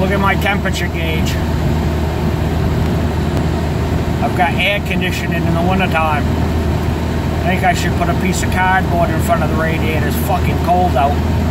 Look at my temperature gauge. I've got air conditioning in the wintertime. I think I should put a piece of cardboard in front of the radiator. It's fucking cold out.